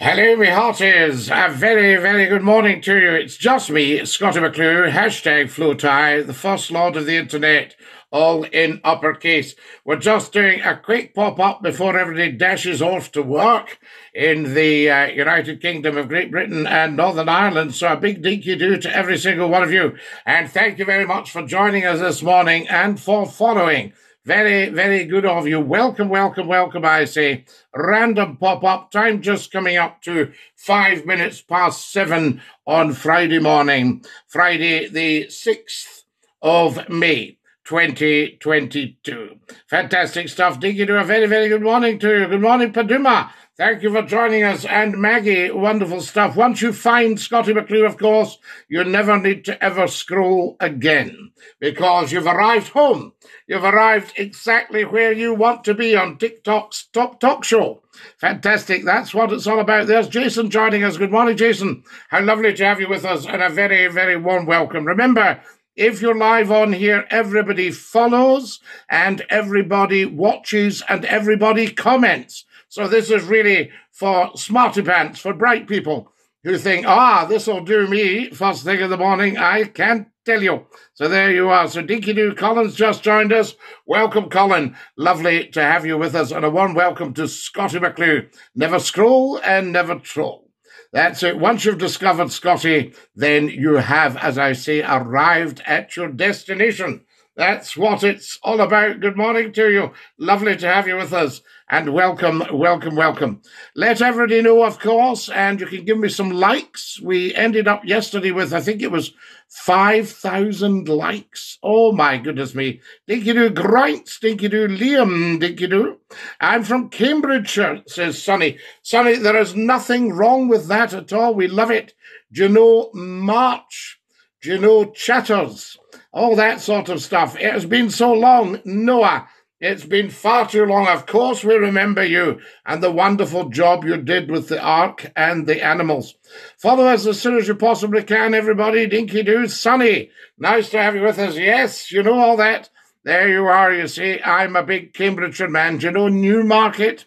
Hello, me hearties. A very, very good morning to you. It's just me, Scottie McClue, hashtag FLOTI, the first lord of the internet, all in uppercase. We're just doing a quick pop-up before everybody dashes off to work in the uh, United Kingdom of Great Britain and Northern Ireland. So a big dinky do to every single one of you. And thank you very much for joining us this morning and for following. Very, very good of you. Welcome, welcome, welcome, I say. Random pop up. Time just coming up to five minutes past seven on Friday morning, Friday, the 6th of May. 2022. Fantastic stuff. Dinky do a very, very good morning to you. Good morning, Paduma. Thank you for joining us. And Maggie, wonderful stuff. Once you find Scottie McClue, of course, you never need to ever scroll again because you've arrived home. You've arrived exactly where you want to be on TikTok's Top Talk Show. Fantastic. That's what it's all about. There's Jason joining us. Good morning, Jason. How lovely to have you with us and a very, very warm welcome. Remember, if you're live on here, everybody follows and everybody watches and everybody comments. So this is really for smarty pants, for bright people who think, ah, this'll do me first thing in the morning. I can't tell you. So there you are. So Dinky Doo Collins just joined us. Welcome, Colin. Lovely to have you with us. And a warm welcome to Scottie McClue. Never scroll and never troll. That's it. Once you've discovered Scottie, then you have, as I say, arrived at your destination. That's what it's all about. Good morning to you. Lovely to have you with us and welcome, welcome, welcome. Let everybody know, of course, and you can give me some likes. We ended up yesterday with, I think it was 5,000 likes. Oh my goodness me. Dinky do Grant, Dinky do Liam, Dinky do. I'm from Cambridgeshire, uh, says Sonny. Sonny, there is nothing wrong with that at all. We love it. Do you know March? Do you know Chatteris? All that sort of stuff. It has been so long. Noah. It's been far too long. Of course, we remember you and the wonderful job you did with the ark and the animals. Follow us as soon as you possibly can, everybody. Dinky Doo, Sunny. Nice to have you with us. Yes, you know all that. There you are, you see. I'm a big Cambridgeshire man. Do you know Newmarket?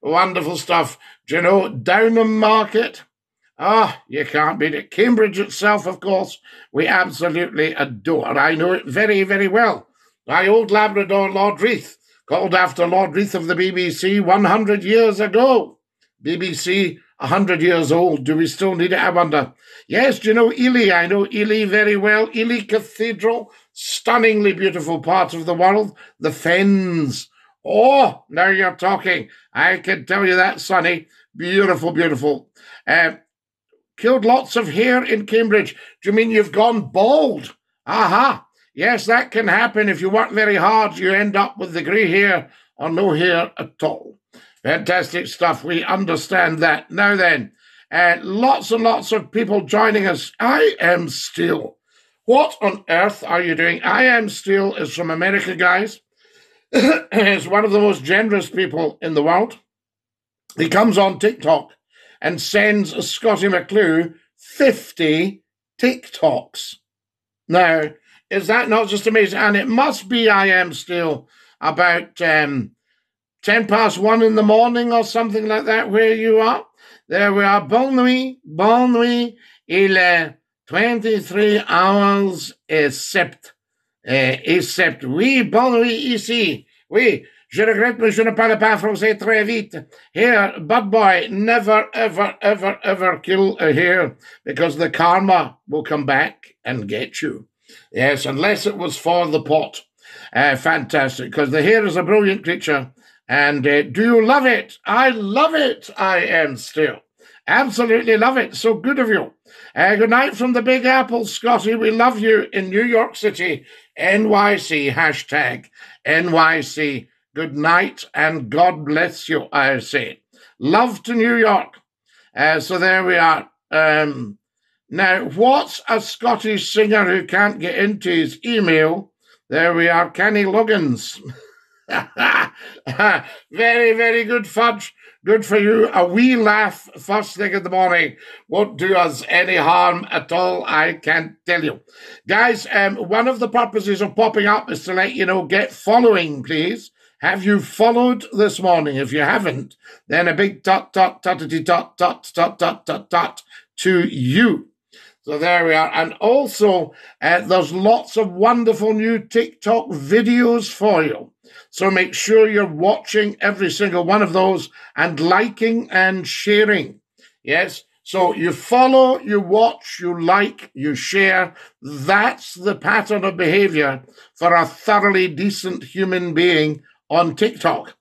Wonderful stuff. Do you know Downham Market? Ah, oh, you can't beat it. Cambridge itself, of course, we absolutely adore. I know it very, very well. My old Labrador Lord Reith, called after Lord Reith of the BBC 100 years ago. BBC 100 years old. Do we still need it? I wonder. Yes, do you know Ely? I know Ely very well. Ely Cathedral, stunningly beautiful part of the world. The Fens. Oh, now you're talking. I can tell you that, Sonny. Beautiful, beautiful. Uh, killed lots of hair in Cambridge. Do you mean you've gone bald? Aha. Yes, that can happen. If you work very hard, you end up with the grey hair or no hair at all. Fantastic stuff. We understand that. Now then, uh, lots and lots of people joining us. I am still. What on earth are you doing? I am still is from America, guys. is one of the most generous people in the world. He comes on TikTok and sends Scottie McClue 50 TikToks. Now, is that not just amazing? And it must be I am still about um, 10 past one in the morning or something like that where you are. There we are. Bonne nuit, bonne nuit. Il est 23 hours except, euh, except. Oui, bonne nuit ici. Oui, je regrette, mais je ne parle pas français très vite. Here, bad boy, never, ever, ever, ever kill a hare because the karma will come back and get you. Yes, unless it was for the pot. Uh, fantastic, because the hare is a brilliant creature. And uh, do you love it? I love it. I am still. Absolutely love it. So good of you. Uh, good night from the Big Apple, Scottie. We love you in New York City. NYC, hashtag NYC. Good night and God bless you, I say. Love to New York. Uh, so there we are. Um, now, what's a Scottish singer who can't get into his email? There we are, Kenny Loggins. very, very good fudge. Good for you. A wee laugh first thing in the morning won't do us any harm at all, I can't tell you. Guys, um, one of the purposes of popping up is to let you know, get following, please. Have you followed this morning? If you haven't, then a big tot tot tutty tot tot tot tot tot tot to you. So there we are. And also, uh, there's lots of wonderful new TikTok videos for you. So make sure you're watching every single one of those and liking and sharing. Yes. So you follow, you watch, you like, you share. That's the pattern of behavior for a thoroughly decent human being on TikTok.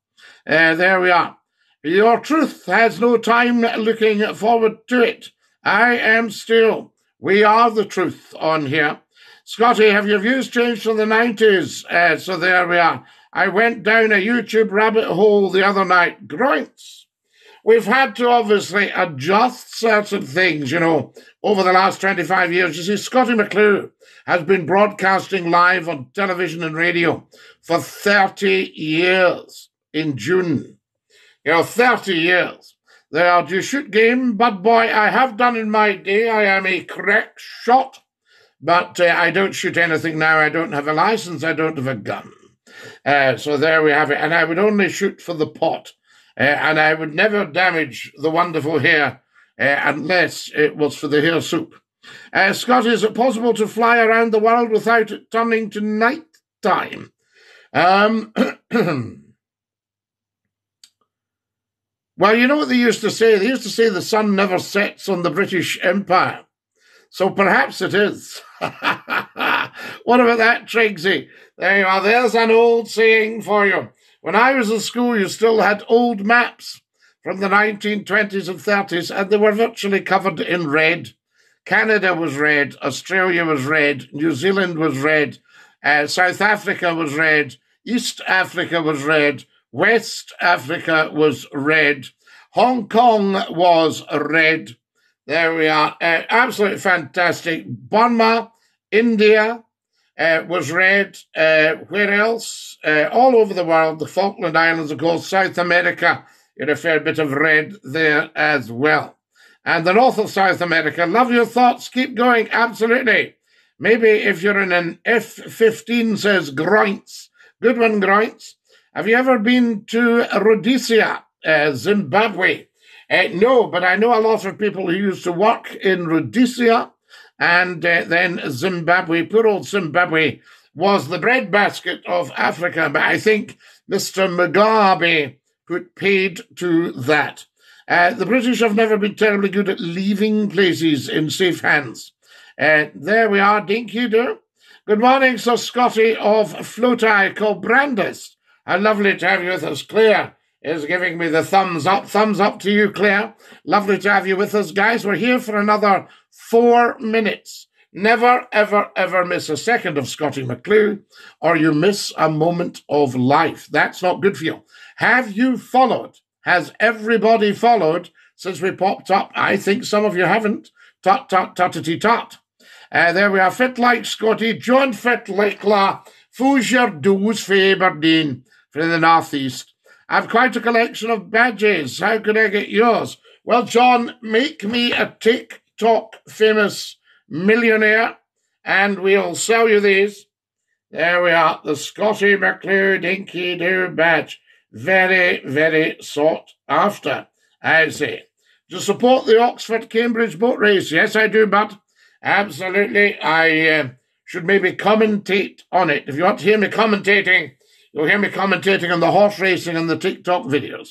Uh, there we are. Your truth has no time looking forward to it. I am still. We are the truth on here. Scottie, have your views changed from the 90s? Uh, so there we are. I went down a YouTube rabbit hole the other night. Groints we've had to obviously adjust certain things, you know, over the last 25 years. You see, Scottie McClue has been broadcasting live on television and radio for 30 years in June. You know, 30 years. There are, you shoot game? But boy, I have done in my day. I am a crack shot, but uh, I don't shoot anything now. I don't have a license. I don't have a gun. Uh, so there we have it. And I would only shoot for the pot uh, and I would never damage the wonderful hair uh, unless it was for the hair soup. Uh, Scott, is it possible to fly around the world without it turning to night time? Um, well, you know what they used to say? They used to say the sun never sets on the British Empire. So perhaps it is. what about that, Trixie? There you are. There's an old saying for you. When I was in school, you still had old maps from the 1920s and 30s, and they were virtually covered in red. Canada was red, Australia was red, New Zealand was red, uh, South Africa was red, East Africa was red, West Africa was red, Hong Kong was red. There we are. Uh, absolutely fantastic. Burma, India, uh, was red. Uh, where else? Uh, all over the world, the Falkland Islands, of course, South America, you had a fair bit of red there as well. And the north of South America, love your thoughts, keep going, absolutely. Maybe if you're in an F 15, says Groints. Good one, Groints. Have you ever been to Rhodesia, uh, Zimbabwe? Uh, no, but I know a lot of people who used to work in Rhodesia and uh, then Zimbabwe, poor old Zimbabwe, was the breadbasket of Africa. But I think Mr. Mugabe put paid to that. Uh, the British have never been terribly good at leaving places in safe hands. Uh, there we are, Dinky Do. Good morning, Sir Scottie of FLOTI called Brandis. How lovely to have you with us. Claire is giving me the thumbs up. Thumbs up to you, Claire. Lovely to have you with us, guys. We're here for another four minutes. Never, ever, ever miss a second of Scottie McClue, or you miss a moment of life. That's not good for you. Have you followed? Has everybody followed since we popped up? I think some of you haven't. Tut, tut, tutty, tut. Uh, there we are. Fit like Scottie, John Fit like La, Foosier Doos Faberdeen from the Northeast. I've quite a collection of badges. How could I get yours? Well, John, make me a TikTok famous millionaire, and we'll sell you these. There we are, the Scottie McClue Dinky Doo badge. Very, very sought after, I say. To support the Oxford Cambridge boat race, yes, I do, but absolutely, I uh, should maybe commentate on it. If you want to hear me commentating, you'll hear me commentating on the horse racing and the TikTok videos.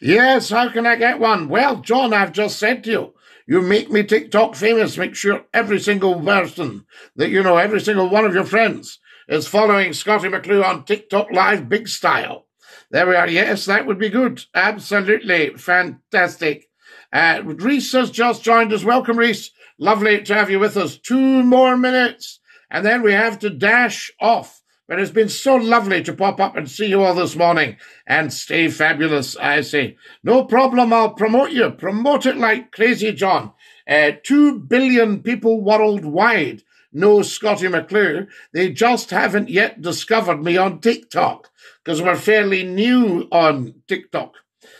Yes, how can I get one? Well, John, I've just said to you, you make me TikTok famous. Make sure every single person that you know, every single one of your friends is following Scottie McClue on TikTok Live big style. There we are. Yes, that would be good. Absolutely fantastic. Uh, Reese has just joined us. Welcome, Reese. Lovely to have you with us. Two more minutes, and then we have to dash off. But it's been so lovely to pop up and see you all this morning and stay fabulous, I say. No problem, I'll promote you. Promote it like crazy, John. Uh, two billion people worldwide know Scottie McClue. They just haven't yet discovered me on TikTok because we're fairly new on TikTok.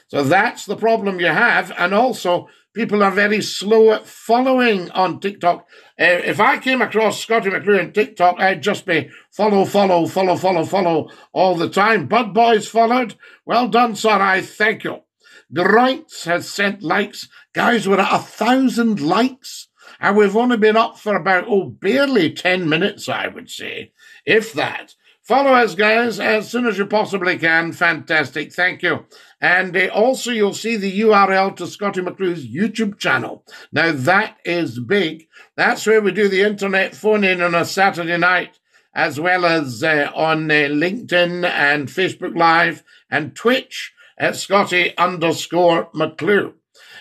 So that's the problem you have. And also, people are very slow at following on TikTok. Uh, if I came across Scottie McClue on TikTok, I'd just be follow, follow, follow, follow, follow all the time. Bud Boys followed. Well done, sir. I thank you. Groints has sent likes. Guys, we're at a thousand likes. And we've only been up for about, oh, barely 10 minutes, I would say, if that. Follow us, guys, as soon as you possibly can. Fantastic. Thank you. And uh, also, you'll see the URL to Scottie McClue's YouTube channel. Now, that is big. That's where we do the internet phone in on a Saturday night, as well as uh, on uh, LinkedIn and Facebook Live and Twitch at Scottie underscore McClue.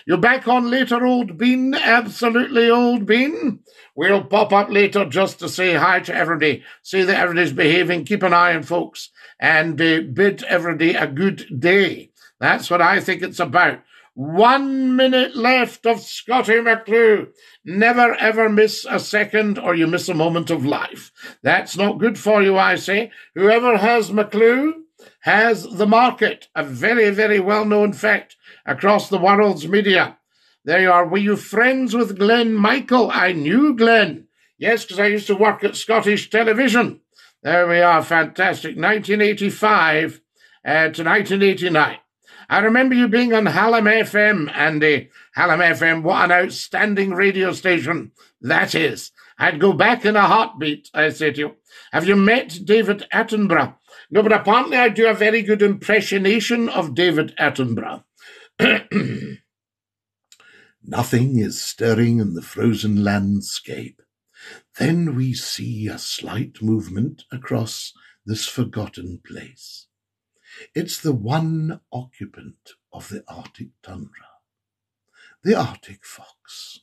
You're back on later, old bean? Absolutely, old bean? We'll pop up later just to say hi to everybody, see that everybody's behaving, keep an eye on folks, and uh, bid everybody a good day. That's what I think it's about. One minute left of Scottie McClue. Never ever miss a second or you miss a moment of life. That's not good for you, I say. Whoever has McClue has the market. A very, very well known fact across the world's media. There you are. Were you friends with Glen Michael? I knew Glen. Yes, because I used to work at Scottish television. There we are. Fantastic. 1985 uh, to 1989. I remember you being on Hallam FM, Andy. Hallam FM, what an outstanding radio station that is. I'd go back in a heartbeat, I say to you. Have you met David Attenborough? No, but apparently I do a very good impressionation of David Attenborough. Nothing is stirring in the frozen landscape. Then we see a slight movement across this forgotten place. It's the one occupant of the Arctic tundra, the Arctic fox.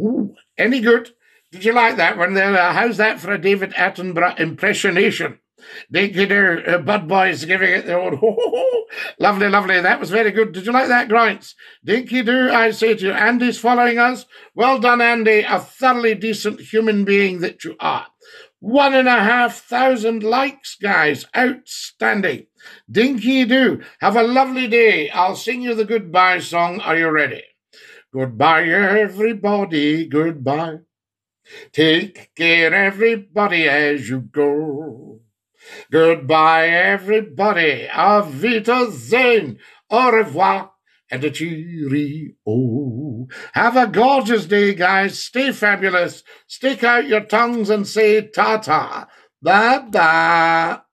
Ooh, any good? Did you like that one there? How's that for a David Attenborough Dinky do, uh, Bud Boys giving it the own. lovely, lovely. That was very good. Did you like that, Groints? Dinky do, I say to you. Andy's following us. Well done, Andy. A thoroughly decent human being that you are. One and a half thousand likes, guys. Outstanding. Dinky do. Have a lovely day. I'll sing you the goodbye song. Are you ready? Goodbye, everybody. Goodbye. Take care, everybody, as you go. Goodbye, everybody. Auf Wiedersehen. Au revoir. And a cheerio. Have a gorgeous day, guys. Stay fabulous. Stick out your tongues and say ta-ta. Bye-bye.